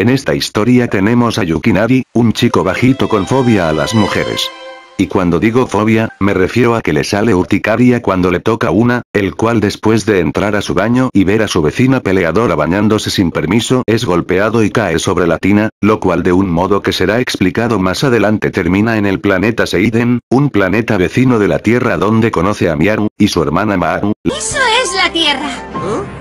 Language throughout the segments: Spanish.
En esta historia tenemos a Yukinari, un chico bajito con fobia a las mujeres. Y cuando digo fobia, me refiero a que le sale urticaria cuando le toca una, el cual después de entrar a su baño y ver a su vecina peleadora bañándose sin permiso es golpeado y cae sobre la tina, lo cual de un modo que será explicado más adelante termina en el planeta Seiden, un planeta vecino de la Tierra donde conoce a Miaru, y su hermana Maru. Eso es la Tierra.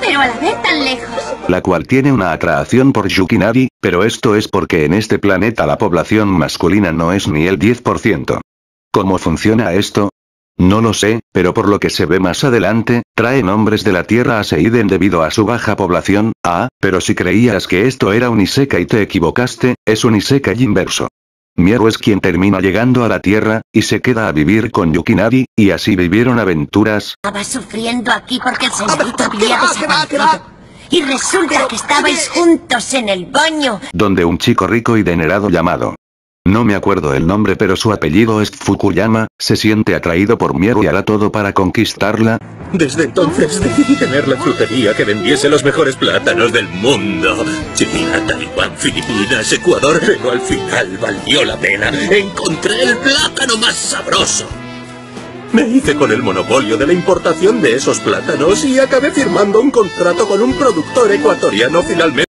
Pero la tan lejos. la cual tiene una atracción por Yukinari, pero esto es porque en este planeta la población masculina no es ni el 10%. ¿Cómo funciona esto? No lo sé, pero por lo que se ve más adelante, trae nombres de la Tierra a Seiden debido a su baja población, ah, pero si creías que esto era un Isekai y te equivocaste, es un Isekai inverso. Mieru es quien termina llegando a la Tierra, y se queda a vivir con Yukinari, y así vivieron aventuras, Estaba sufriendo aquí porque el señorito ¿qué había desaparecido. Y resulta que estabais juntos en el baño. donde un chico rico y denerado llamado. No me acuerdo el nombre pero su apellido es Fukuyama, se siente atraído por Mieru y hará todo para conquistarla, Desde entonces decidí tener la frutería que vendiese los mejores plátanos del mundo. China, Taiwán, Filipinas, Ecuador, pero al final valió la pena. Encontré el plátano más sabroso. Me hice con el monopolio de la importación de esos plátanos y acabé firmando un contrato con un productor ecuatoriano finalmente.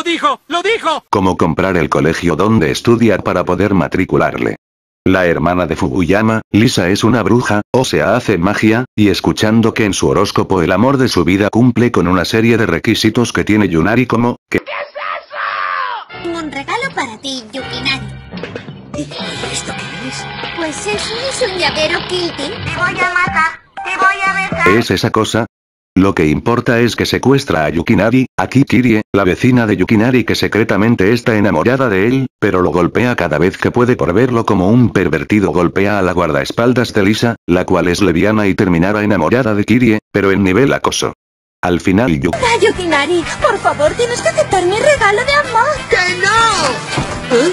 ¡Lo dijo! ¡Lo dijo! como comprar el colegio donde estudiar para poder matricularle. La hermana de Fukuyama, Lisa es una bruja, o sea hace magia, y escuchando que en su horóscopo el amor de su vida cumple con una serie de requisitos que tiene Yunari como, que Tengo un regalo para ti, Yukinari. ¿Y esto qué es? Pues eso es un llavero Kilty. Te voy a matar, te voy a besar. es esa cosa. Lo que importa es que secuestra a Yukinari, aquí Kirie, la vecina de Yukinari que secretamente está enamorada de él, pero lo golpea cada vez que puede por verlo como un pervertido golpea a la guardaespaldas de Lisa, la cual es leviana y terminará enamorada de Kirie, pero en nivel acoso. Al final Yu- Ah, Yukinari, por favor, tienes que aceptar mi regalo de amor. ¡Que no! ¿Eh?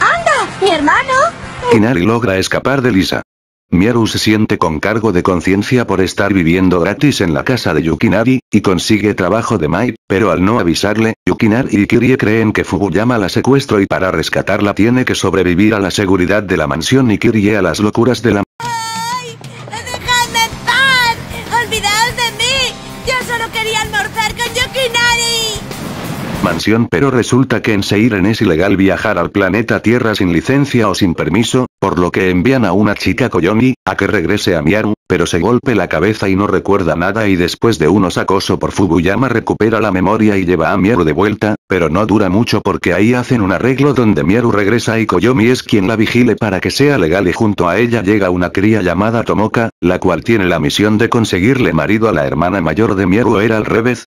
¡Anda, mi hermano! Yukinari logra escapar de Lisa. Mieru se siente con cargo de conciencia por estar viviendo gratis en la casa de Yukinari, y consigue trabajo de Mai, pero al no avisarle, Yukinari y Kirie creen que Fukuyama la secuestro y para rescatarla tiene que sobrevivir a la seguridad de la mansión y Kirie a las locuras de la pero resulta que en Seiren es ilegal viajar al planeta Tierra sin licencia o sin permiso, por lo que envían a una chica Koyomi, a que regrese a Miaru, pero se golpe la cabeza y no recuerda nada y después de unos acoso por Fukuyama recupera la memoria y lleva a Miaru de vuelta, pero no dura mucho porque ahí hacen un arreglo donde Miaru regresa y Koyomi es quien la vigile para que sea legal y junto a ella llega una cría llamada Tomoka, la cual tiene la misión de conseguirle marido a la hermana mayor de Miaru era al revés,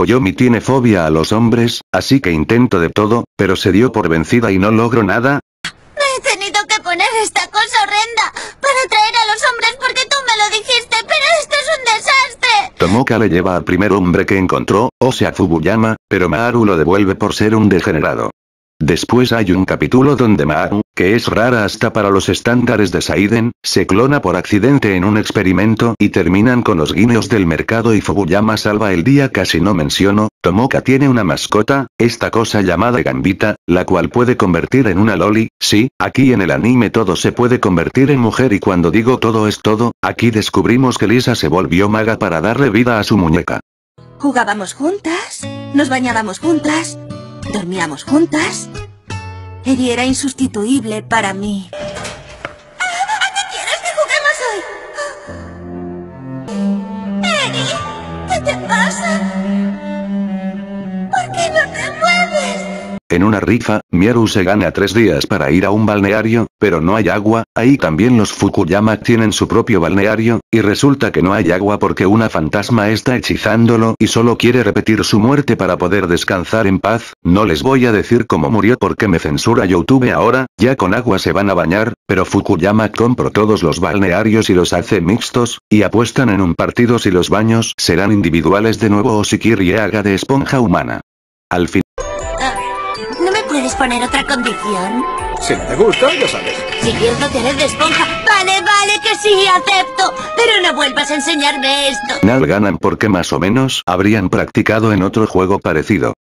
Koyomi tiene fobia a los hombres, así que intento de todo, pero se dio por vencida y no logro nada. Me he tenido que poner esta cosa horrenda para traer a los hombres porque tú me lo dijiste, pero esto es un desastre. Tomoka le lleva al primer hombre que encontró, o sea Fubuyama, pero Maharu lo devuelve por ser un degenerado. Después hay un capítulo donde Maharu, que es rara hasta para los estándares de Saiden, se clona por accidente en un experimento y terminan con los guiños del mercado y Fubuyama salva el día casi no menciono, Tomoka tiene una mascota, esta cosa llamada Gambita, la cual puede convertir en una loli, sí, aquí en el anime todo se puede convertir en mujer y cuando digo todo es todo, aquí descubrimos que Lisa se volvió maga para darle vida a su muñeca. Jugábamos juntas, nos bañábamos juntas, dormíamos juntas. Eddie era insustituible para mí. Una rifa, Mieru se gana tres días para ir a un balneario, pero no hay agua, ahí también los Fukuyama tienen su propio balneario, y resulta que no hay agua porque una fantasma está hechizándolo y solo quiere repetir su muerte para poder descansar en paz, no les voy a decir cómo murió porque me censura YouTube ahora, ya con agua se van a bañar, pero Fukuyama compró todos los balnearios y los hace mixtos, y apuestan en un partido si los baños serán individuales de nuevo o si Kirie haga de esponja humana. Al fin. ¿No me puedes poner otra condición? Si no te gusta, ya sabes. Si pierdo, te haré de esponja. Vale, vale, que sí, acepto. Pero no vuelvas a enseñarme esto. Final ganan porque más o menos habrían practicado en otro juego parecido.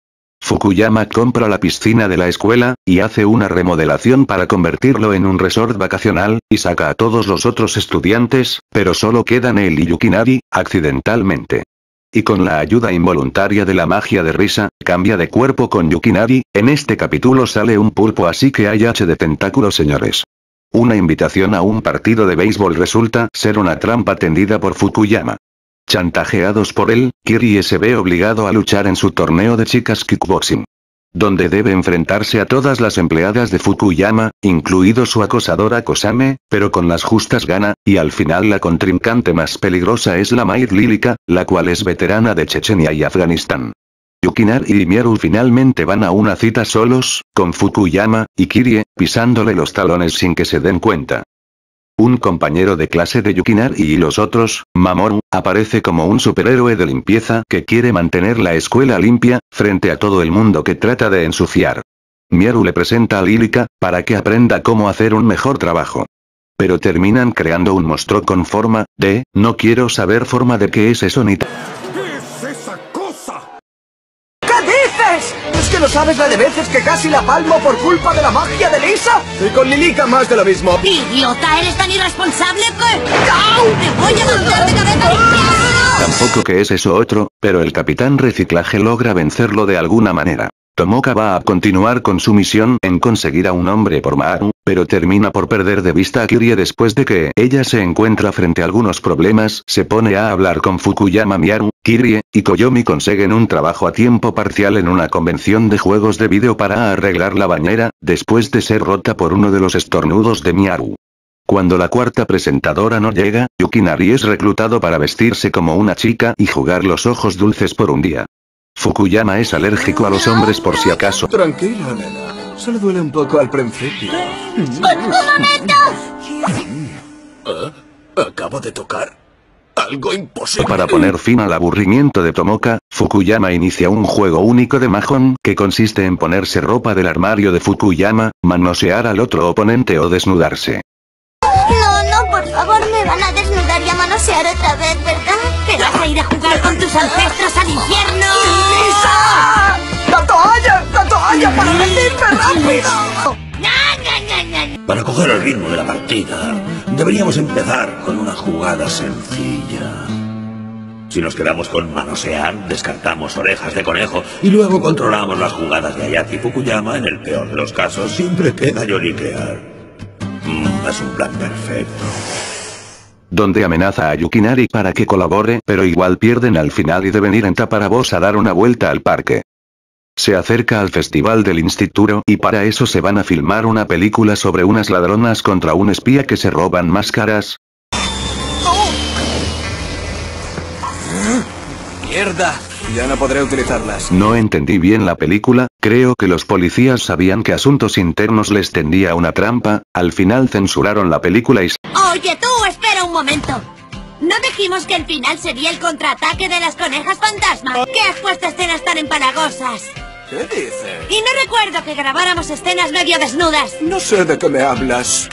Fukuyama compra la piscina de la escuela, y hace una remodelación para convertirlo en un resort vacacional, y saca a todos los otros estudiantes, pero solo quedan él y Yukinari, accidentalmente. Y con la ayuda involuntaria de la magia de risa, cambia de cuerpo con Yukinari, en este capítulo sale un pulpo así que hay H de tentáculos señores. Una invitación a un partido de béisbol resulta ser una trampa tendida por Fukuyama. Chantajeados por él, Kirie se ve obligado a luchar en su torneo de chicas kickboxing. Donde debe enfrentarse a todas las empleadas de Fukuyama, incluido su acosadora Kosame, pero con las justas gana, y al final la contrincante más peligrosa es la Maid Lílica, la cual es veterana de Chechenia y Afganistán. Yukinari y Mieru finalmente van a una cita solos, con Fukuyama, y Kirie, pisándole los talones sin que se den cuenta. Un compañero de clase de Yukinari y los otros, Mamoru, aparece como un superhéroe de limpieza que quiere mantener la escuela limpia, frente a todo el mundo que trata de ensuciar. Mieru le presenta a Lílica, para que aprenda cómo hacer un mejor trabajo. Pero terminan creando un monstruo con forma, de, no quiero saber forma de qué es eso ni dices? ¿Es que no sabes la de veces que casi la palmo por culpa de la magia de Lisa? Y con Lilica más de lo mismo. Idiota, ¿eres tan irresponsable que... ¡Te voy a mandar de cabeza! Tampoco que es eso otro, pero el capitán reciclaje logra vencerlo de alguna manera. Tomoka va a continuar con su misión en conseguir a un hombre por Maru, pero termina por perder de vista a Kirie después de que ella se encuentra frente a algunos problemas, se pone a hablar con Fukuyama Miaru, Kirie, y Koyomi consiguen un trabajo a tiempo parcial en una convención de juegos de vídeo para arreglar la bañera, después de ser rota por uno de los estornudos de Miaru. Cuando la cuarta presentadora no llega, Yukinari es reclutado para vestirse como una chica y jugar los ojos dulces por un día. Fukuyama es alérgico a los hombres por si acaso. Tranquila, nena. Solo duele un poco al principio. ¡Un momento! Acabo de tocar algo imposible. Para poner fin al aburrimiento de Tomoka, Fukuyama inicia un juego único de Mahon que consiste en ponerse ropa del armario de Fukuyama, manosear al otro oponente o desnudarse. No, no, por favor, me van a desnudar y a manosear otra vez, ¿verdad? ¿Te vas a ir a jugar con tus ancestros al infierno? ¡Lisa! ¡La toalla! ¡La toalla para vestirme rápido! Para coger el ritmo de la partida, deberíamos empezar con una jugada sencilla. Si nos quedamos con manosear, descartamos orejas de conejo y luego controlamos las jugadas de Ayaki Fukuyama, en el peor de los casos siempre queda lloriquear. Mm, es un plan perfecto. Donde amenaza a Yukinari para que colabore, pero igual pierden al final y deben ir en taparabos a dar una vuelta al parque. Se acerca al festival del instituto y para eso se van a filmar una película sobre unas ladronas contra un espía que se roban máscaras. ¡Mierda! Ya no podré utilizarlas. No entendí bien la película, creo que los policías sabían que Asuntos Internos les tendía una trampa, al final censuraron la película y... Oye, tú, espera un momento. ¿No dijimos que el final sería el contraataque de las conejas fantasma? ¿Qué has puesto escenas tan empalagosas? ¿Qué dices? Y no recuerdo que grabáramos escenas medio desnudas. No sé de qué me hablas.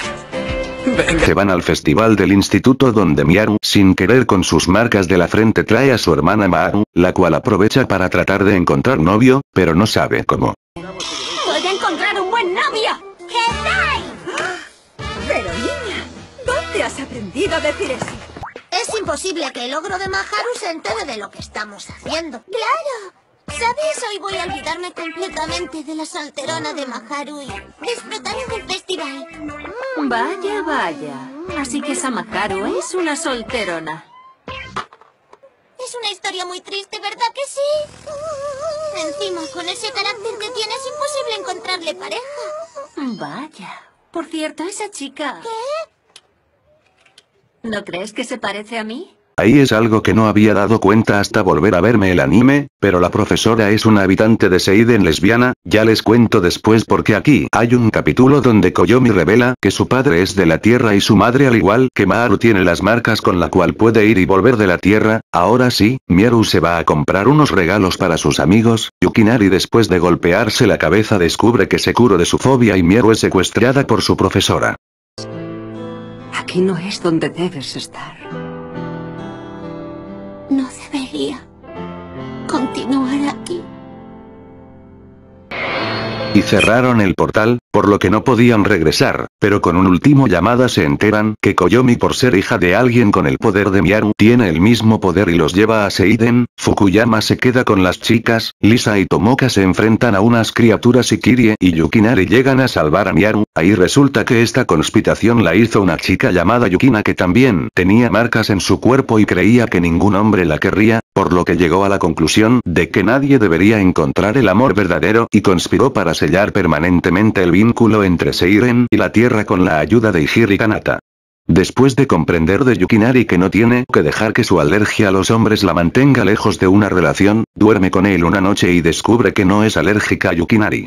Venga. Se van al festival del instituto donde Miaru, sin querer con sus marcas de la frente trae a su hermana Maru, la cual aprovecha para tratar de encontrar novio, pero no sabe cómo. Decir eso? Es imposible que el ogro de Maharu se entere de lo que estamos haciendo. ¡Claro! ¿Sabes? Hoy voy a olvidarme completamente de la solterona de Maharu y disfrutar del festival. Vaya, vaya. Así que Samaharu es una solterona. Es una historia muy triste, ¿verdad que sí? Encima, con ese carácter que tiene, es imposible encontrarle pareja. Vaya. Por cierto, esa chica... ¿Qué? ¿No crees que se parece a mí? Ahí es algo que no había dado cuenta hasta volver a verme el anime, pero la profesora es una habitante de Seiden lesbiana, ya les cuento después porque aquí hay un capítulo donde Koyomi revela que su padre es de la Tierra y su madre al igual que Maru tiene las marcas con la cual puede ir y volver de la Tierra, ahora sí, Mieru se va a comprar unos regalos para sus amigos, Yukinari después de golpearse la cabeza descubre que se curó de su fobia y Mieru es secuestrada por su profesora. Aquí no es donde debes estar. No debería continuar aquí. Y cerraron el portal, por lo que no podían regresar, pero con un último llamada se enteran que Koyomi por ser hija de alguien con el poder de Miaru tiene el mismo poder y los lleva a Seiden, Fukuyama se queda con las chicas, Lisa y Tomoka se enfrentan a unas criaturas y Kirie y Yukinari llegan a salvar a Miaru, ahí resulta que esta conspiración la hizo una chica llamada Yukina que también tenía marcas en su cuerpo y creía que ningún hombre la querría, por lo que llegó a la conclusión de que nadie debería encontrar el amor verdadero y conspiró para sellar permanentemente el vínculo entre Seiren y la Tierra con la ayuda de Ishiri Kanata. Después de comprender de Yukinari que no tiene que dejar que su alergia a los hombres la mantenga lejos de una relación, duerme con él una noche y descubre que no es alérgica a Yukinari.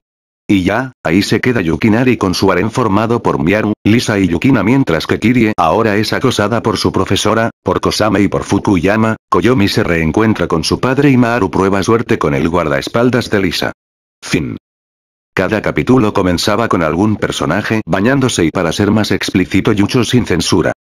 Y ya, ahí se queda Yukinari con su harem formado por Miaru, Lisa y Yukina mientras que Kirie ahora es acosada por su profesora, por Kosame y por Fukuyama, Koyomi se reencuentra con su padre y Maru prueba suerte con el guardaespaldas de Lisa. Fin. Cada capítulo comenzaba con algún personaje bañándose y para ser más explícito Yucho sin censura.